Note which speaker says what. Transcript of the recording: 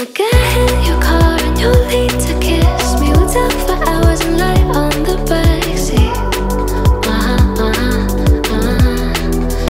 Speaker 1: Okay.